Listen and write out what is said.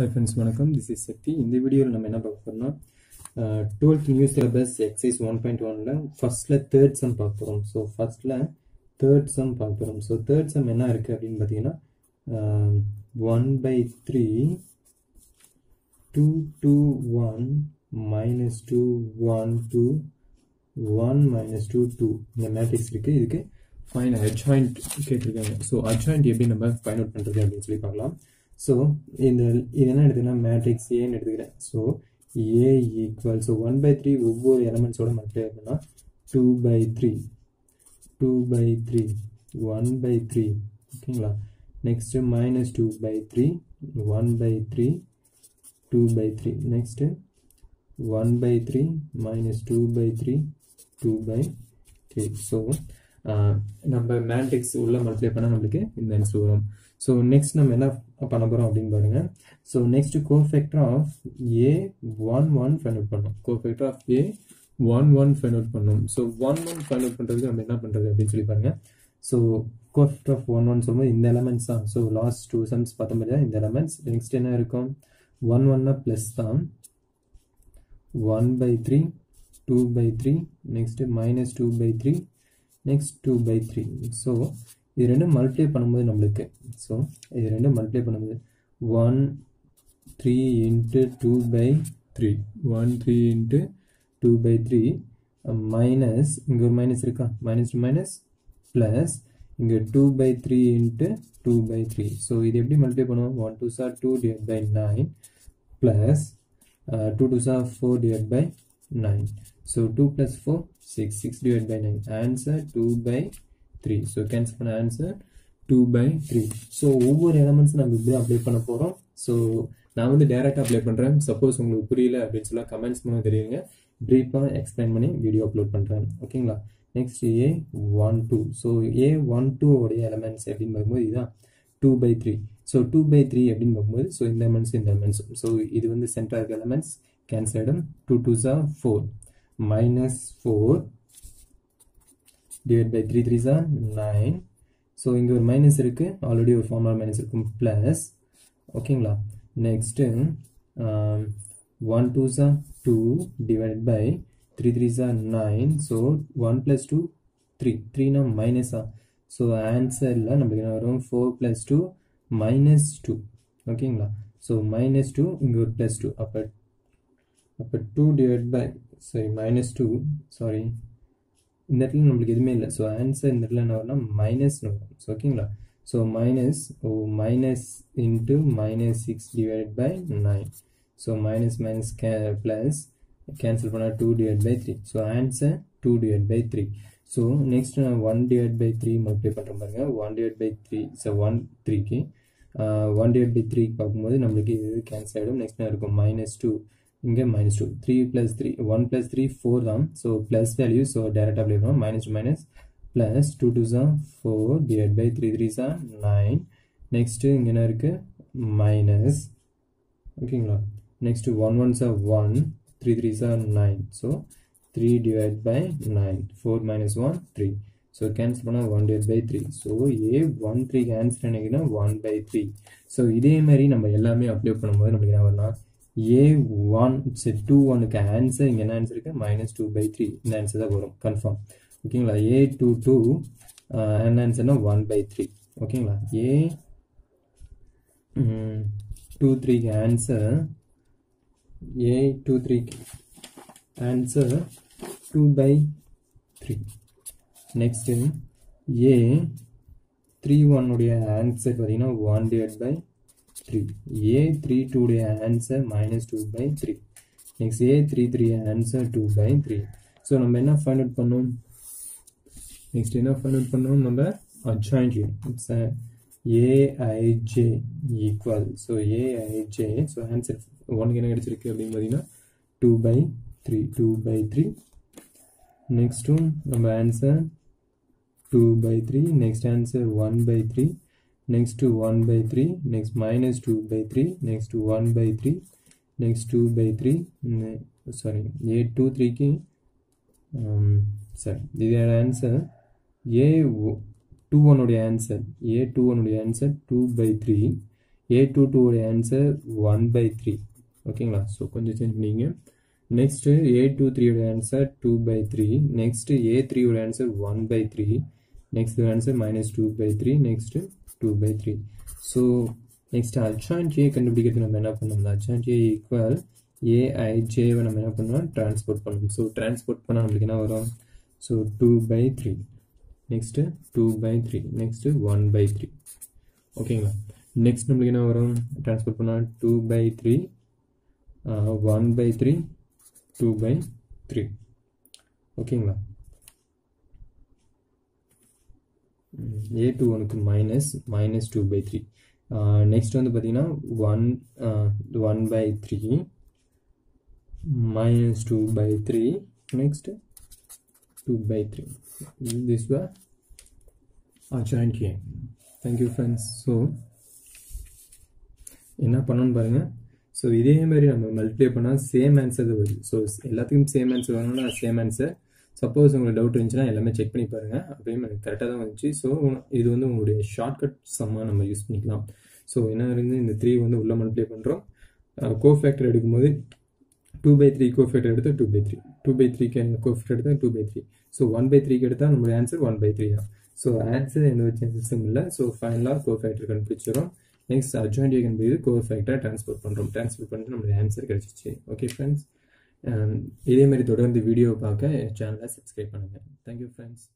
Hi friends வணக்கம். This is சக்தி இந்த வீடியோவில் நம்ம என்ன பார்க்க போகிறோம்னா twelfth new syllabus exercise one point ஒனில் ஃபஸ்ட்டில் தேர்ட் சம் பார்க்க போகிறோம் ஸோ ஃபஸ்ட்டில் தேர்ட் சம் பார்க்க போகிறோம் ஸோ தேர்ட் சம் என்ன இருக்குது அப்படின்னு பார்த்தீங்கன்னா one by three two two one minus two one two one minus two two இந்த மேட்ரிக்ஸ் இருக்குது இதுக்கு ஃபைன் அட்ஜாயிண்ட் கேட்டிருக்காங்க. ஸோ அட்ஜாயிண்ட் எப்படி நம்ம ஃபைண்ட் அவுட் பண்ணுறது அப்படின்னு சொல்லி பார்க்கலாம். ஸோ இந்த இது என்ன எடுத்துக்கினா மேட்ரிக்ஸ் ஏன்னு எடுத்துக்கிறேன் so A equal so one by three ஒவ்வொரு எலமெண்ட்ஸோட மல்டிப்ளை பண்ணா two by three two by three one by three ஓகேங்களா? Next minus two by three one by three two by three next one by three minus two by three two by three so நம்ம matrix உள்ள multiply பண்ணால் நம்மளுக்கு இந்த answer வரும். So next நம்ம என்ன பண்ண போகிறோம் அப்படின்னு பாருங்கள் so next cofactor of A one one find out பண்ணோம். Cofactor of A one one find out பண்ணோம். So one one find out பண்ணுறதுக்கு நம்ம என்ன பண்ணுறது அப்படின்னு சொல்லி பாருங்கள் so cofactor of one one சொல்லும்போது இந்த எலமெண்ட்ஸ் தான். ஸோ லாஸ்ட் டூ சம்ஸ் பார்த்தோம் இந்த எலமெண்ட்ஸ் நெக்ஸ்ட் என்ன இருக்கும்? ஒன் ஒன்னா ப்ளஸ் தான். One by three two by three next minus two by three next two by three so இது ரெண்டும் மல்டிப்ளை பண்ணும்போது நம்மளுக்கு. ஸோ இது ரெண்டும் மல்டிப்ளை பண்ணும்போது one three into two by three one three into two by three minus இங்கே ஒரு minus இருக்கா? மைனஸ் டூ மைனஸ் ப்ளஸ் இங்கே two by three into two by three so இது எப்படி மல்டிப்ளை பண்ணுவோம்? One two sir two divide by nine plus two two sir four divide by nine so two plus four six six divide by nine answer two by three so cancel பண்ண answer two by three so ஒவ்வொரு எலமெண்ட்ஸும் நம்ம இப்படி apply பண்ண போகிறோம் so நான் வந்து டேரெக்டாக அப்ளை பண்ணுறேன் சப்போஸ் உங்களுக்கு புரியல அப்படின்னு சொல்ல கமெண்ட்ஸ் மூலம் தெரியுங்க. ப்ரீஃபாக எக்ஸ்பிளைன் பண்ணி வீடியோ அப்லோட் பண்ணுறேன் ஓகேங்களா next A one two so A one two உடைய எலமெண்ட்ஸ் அப்படின்னு பார்க்கும்போது இதுதான். Two by three so two by three அப்படின்னு பார்க்கும்போது ஸோ இந்த எலமெண்ட்ஸ் இந்த எலமெண்ட்ஸ் ஸோ இது வந்து சென்ட்ரல் எலமெண்ட்ஸ் கேன்சல் ஆகிடும் two two Jha four minus four divide by three three Jha nine so இங்கே ஒரு மைனஸ் இருக்குது ஆல்ரெடி ஒரு ஃபார்முலா மைனஸ் இருக்கும். ப்ளஸ் ஓகேங்களா next one two Jha two divide by three three Jha nine so one plus two three த்ரீனா மைனஸா so ஆன்சரில் நம்மளுக்கு என்ன வரும்? Four plus two minus two ஓகேங்களா ஸோ மைனஸ் டூ இங்கே ஒரு ப்ளஸ் டூ அப்போ அப்போ two divide by sorry minus two sorry இந்த இடத்துல நம்மளுக்கு எதுவுமே இல்லை. ஸோ ஆன்சர் இந்த இடத்துல என்ன வரும்னா மைனஸ்னு வரும். ஸோ ஓகேங்களா so minus oh minus into minus six divide by nine so minus minus K plus cancel பண்ணால் two divide by three so answer two divide by three so next நான் one divide by three multiply பண்ணுற பாருங்க. One divide by three so one த்ரீக்கு one divide by three பார்க்கும்போது நம்மளுக்கு இது cancel ஆகிடும் next இருக்கும்? மைனஸ் டூ இங்கே minus two three plus three one plus three four தான். ஸோ ப்ளஸ் வேல்யூ ஸோ டேரெக்டாக அப்படி பண்ணுவோம் minus two minus plus two two Jha four divide by three three Jha nine next இங்கே என்ன இருக்குது minus ஓகேங்களா? Next one one ஜா one three three Jha nine so three divide by nine four minus one three so cancel பண்ணால் one divide by three so A one three cancel நினைக்கிறேன் one by three so இதே மாதிரி நம்ம எல்லாமே apply பண்ணும்போது நம்மளுக்கு என்ன வரலாம் ஏ ஒன் சரி டூ ஒனுக்கு ஆன்சர் இங்கே என்ன ஆன்சர் இருக்குது மைனஸ் டூ பை த்ரீ இந்த ஆன்சர் தான் வரும். கன்ஃபார்ம் ஓகேங்களா ஏ டூ டூ என்ன ஆன்சர்னா ஒன் பை த்ரீ ஓகேங்களா ஏ டூ த்ரீக்கு ஆன்சர் ஏ டூ த்ரீக்கு answer two by three next A three ஒன்னுடைய answer பார்த்தீங்கன்னா one divide by three A three டூடைய answer minus two by three next A three three answer two by three so நம்ம என்ன find out பண்ணோம்? Next என்ன find out பண்ணோம்? நம்ம adjoint it's A I J equal so A I J so answer ஒனுக்கு என்ன கிடைச்சிருக்கு அப்படின்னு பார்த்தீங்கன்னா two by three two by three நெக்ஸ்ட்டும் நம்ம answer two by three next answer one by three next 1 by 3 next minus 2 by 3 next 1 by 3 next 2 by 3 sorry a 2 3 ki um, sorry answer A 2 1 உடைய answer a 2 1 answer two by three A two டூடைய answer one by three ஓகேங்களா so கொஞ்சம் change பண்ணிங்க next A two த்ரீயோட answer two by three next A த்ரீயோட answer one by three next answer minus two by three next two by three so next adjoint J கண்டுபிடிக்கிறது நம்ம என்ன பண்ணோம் அட்சான் J equal ஏஐஜேவை நம்ம என்ன பண்ணோம் டிரான்ஸ்போர்ட் பண்ணணும். ஸோ டிரான்ஸ்போர்ட் பண்ணால் நம்மளுக்கு என்ன வரும்? So two by three next two by three next one by three ஓகேங்களா நெக்ஸ்ட் நம்மளுக்கு என்ன வரும்? டிரான்ஸ்போர்ட் பண்ணால் two by three one by three two by three ஓகேங்களா ஏ டூ ஒனுக்கு minus minus two by three next வந்து பார்த்தீங்கன்னா one one by three minus two by three next two by three this were our joint here thank you friends. So என்ன பண்ணணும்னு பாருங்கள் so இதே மாதிரி நம்ம மல்டிப்ளை பண்ணால் சேம் ஆன்சர் தான் வருது. ஸோ எல்லாத்துக்கும் சேம் ஆன்சர் வரணும்னா சேம் ஆன்சர் சப்போஸ் உங்களுக்கு டவுட் இருந்துச்சுன்னா எல்லாமே செக் பண்ணி பாருங்கள் அப்பயும் எனக்கு கரெக்டாக தான் வந்துச்சு. ஸோ இது வந்து உங்களுடைய ஷார்ட்கட் சம்மாக நம்ம யூஸ் பண்ணிக்கலாம். ஸோ என்ன இருந்து இந்த த்ரீ வந்து உள்ளே மல்டிப்ளை பண்ணுறோம் கோ ஃபேக்டர் எடுக்கும்போது two by three cofactor எடுத்தால் two by three two by த்ரீக்கு கோ ஃபேக்டர் எடுத்தால் two by three so one by த்ரீக்கு எடுத்தால் நம்மளுடைய ஆன்சர் ஒன் பை த்ரீ தான். ஸோ ஆன்சர் எந்த ஒரு சிஸ்டம் இல்லை. ஸோ ஃபைனலாக கோ ஃபேக்டர் கண்டுபிடிச்சிடும் நெக்ஸ்ட் அட்ஜாயிண்ட் போய் கோ ஃபேக்டராக ட்ரான்ஸ்ஃபர் பண்ணுறோம் ட்ரான்ஸ்ஃபர் பண்ணிட்டு நம்மளுடைய ஆன்சர் கிடச்சிச்சு. ஓகே ஃப்ரெண்ட்ஸ் இதே மாதிரி தொடர்ந்து வீடியோ பார்க்க சேனலை சப்ஸ்கிரைப் பண்ணுங்கள் தேங்க்யூ ஃப்ரெண்ட்ஸ்